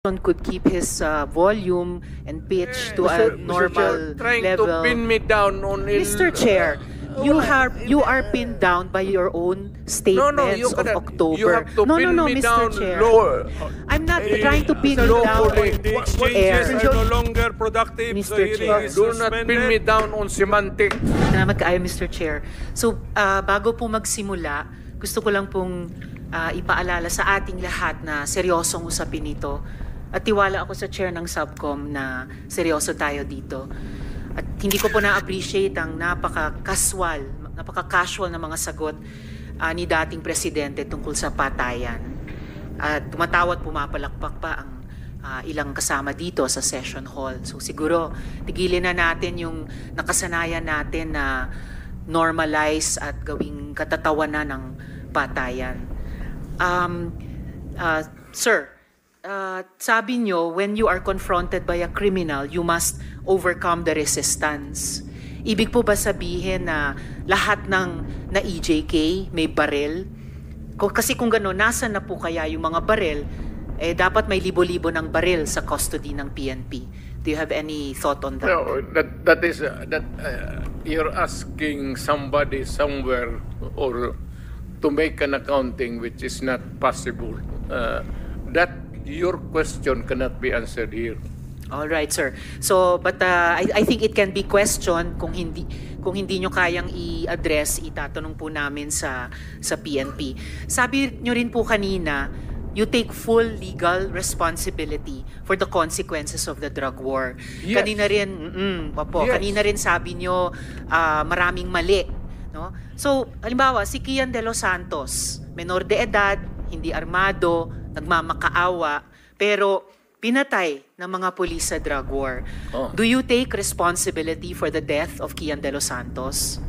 could keep his uh, volume and pitch to a Mr. Mr. normal Chair, trying level. to pin me down on Mr. Chair, Uh, you are you are pinned down by your own No, statements no, you of cannot. October. You have to no, pin no, no, me Mr. down Chair. lower. I'm not Eh, trying to pin you down on The What- exchanges air. are no longer productive. Mr. The hearing Chair. is Do not pin me suspended. down on semantic. Salamat kaayo, Mr. Chair. So, ah, bago po magsimula, gusto ko lang pong ah, ipaalala sa ating lahat na seryosong usapin ito. At tiwala ako sa chair ng subcom na seryoso tayo dito. At hindi ko po na-appreciate ang napaka-casual, napaka-casual na mga sagot ah, ni dating presidente tungkol sa patayan. At tumatawa at pumapalakpak pa ang ah, ilang kasama dito sa session hall. So siguro tigilin na natin yung nakasanayan natin na normalize at gawing katatawanan ng patayan. Um, uh, sir, uh, sabi nyo, when you are confronted by a criminal, you must overcome the resistance. Ibig po ba sabihin na lahat ng na EJK may barel? Kasi kung gano'n, nasa na po kaya yung mga barel? Eh, dapat may libo-libo ng baril sa custody ng PNP. Do you have any thought on that? No, that that is uh, that uh, you're asking somebody somewhere or to make an accounting which is not possible. Uh, that your question cannot be answered here. All right, sir. So, but uh, I, I think it can be questioned kung hindi kung hindi nyo kayang i-address, itatanong po namin sa sa PNP. Sabi nyo rin po kanina, you take full legal responsibility for the consequences of the drug war. Yes. Kanina rin, mm, opo, Yes. kanina rin sabi nyo ah, maraming mali, no? So, halimbawa si Kian de los Santos, menor de edad, hindi armado, nagmamakaawa, pero pinatay ng mga pulis sa drug war. Oh. Do you take responsibility for the death of Kian de los Santos?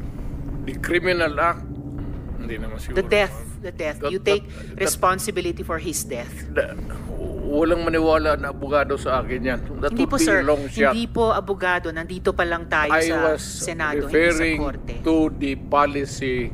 The criminal act, hindi naman siguro. The death, the death. That- You take that- that- responsibility for his death. Da- walang maniwala na abogado sa akin yan. That Hindi po sir, hindi po abogado, nandito pa lang tayo I sa was Senado, hindi sa referring Korte. to the policy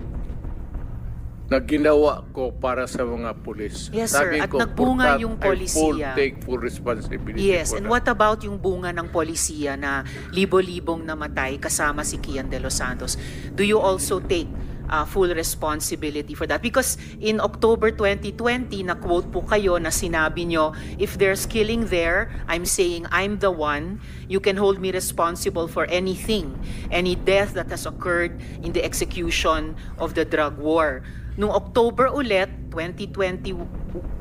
na ginawa ko para sa mga pulis. Yes, sir. Sabi At ko, nagbunga "Purtat, yung I full polisiya." take full responsibility Yes, and that. what about yung bunga ng polisiya na libo-libong namatay kasama si Kian de los Santos? Do you also take uh, full responsibility for that? Because in October 2020, na-quote po kayo na sinabi nyo, if there's killing there, I'm saying I'm the one. You can hold me responsible for anything, any death that has occurred in the execution of the drug war. Nung October ulit, 2020,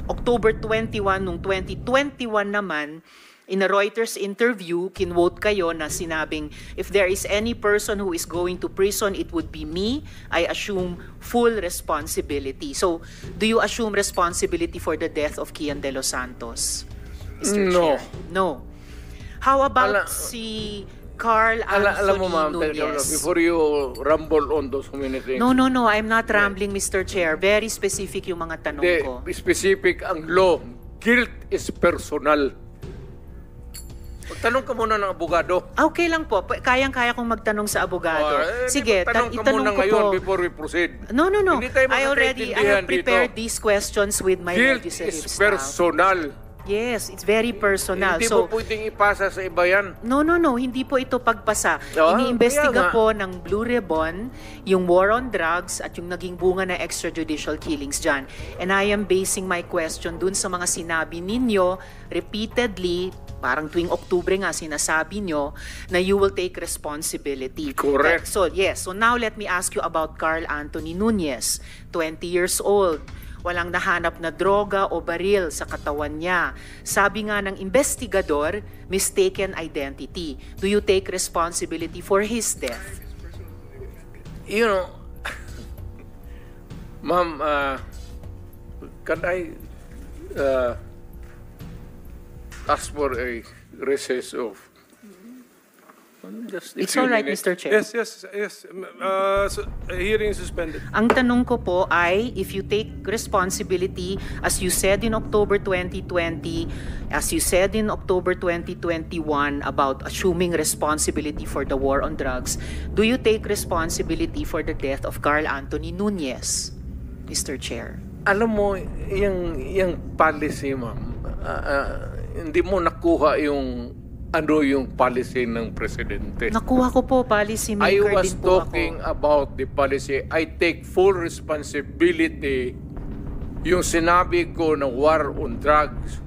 October 21, nung 2021 naman, in a Reuters interview, kinwote kayo na sinabing, if there is any person who is going to prison, it would be me. I assume full responsibility. So, do you assume responsibility for the death of Kian de los Santos? Mr. No. Chair? No. How about Ala- si Carl Anthony alam mo ma'am, teka, Nunez? before you rumble on those many things, No, no, no. I'm not rambling, Mr. Chair. Very specific yung mga tanong the ko. specific ang law, guilt is personal. Tanong ka muna ng abogado. Ah, Okay lang po. Pa- Kayang-kaya kong magtanong sa abogado. Ah, eh, Sige, ta- ka itanong muna ko ngayon po. before we proceed. No, no, no. Hindi tayo I already I magkakaintindihan have prepared dito. these questions with my Guilt legislative is staff. personal. Yes, it's very personal. Hindi so, mo pwedeng ipasa sa iba yan. No, no, no. Hindi po ito pagpasa. Ah, Iniimbestiga po ng Blue Ribbon yung war on drugs at yung naging bunga na extrajudicial killings dyan. And I am basing my question dun sa mga sinabi ninyo repeatedly, parang tuwing Oktubre nga sinasabi nyo, na you will take responsibility. Correct. So, yes. So now let me ask you about Carl Anthony Nunez, 20 years old. Walang nahanap na droga o baril sa katawan niya. Sabi nga ng investigador, mistaken identity. Do you take responsibility for his death? You know, ma'am, uh, can I uh, ask for a recess of just It's all right, minutes? Mr. Chair. Yes, yes, yes. Uh, so, uh, hearing is suspended. Ang tanong ko po ay, if you take responsibility, as you said in October 2020, as you said in October 2021 about assuming responsibility for the war on drugs, do you take responsibility for the death of Carl Anthony Nunez, Mr. Chair? Alam mo, yung, yung policy, ma'am, uh, uh, hindi mo nakuha yung ano yung policy ng presidente. Nakuha ko po, policy I maker was din po talking ako. about the policy. I take full responsibility yung sinabi ko na war on drugs.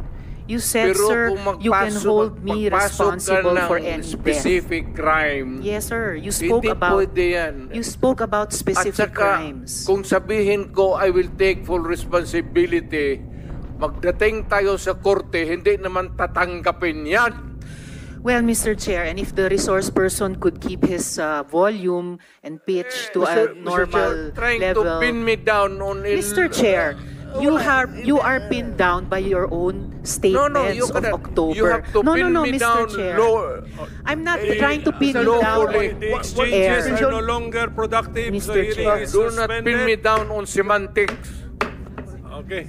You said, Pero sir, you can hold me responsible for any death. specific crime, Yes, sir. You spoke hindi about pwede yan. you spoke about At specific saka, crimes. kung sabihin ko, I will take full responsibility, magdating tayo sa korte, hindi naman tatanggapin yan. Well, Mr. Chair, and if the resource person could keep his uh, volume and pitch to a Mr. Mr. normal Chair, trying level. to pin me down on Mr. Chair, you Wala. have you are pinned down by your own No, statements no, you of. October. You have to no, pin no, no, me Mr. down Chair. low. I'm not Eh, trying to pin Mr. you down. The What- exchanges air. are no longer productive. Mr. The hearing Chair. Do not pin me down on semantics. Okay.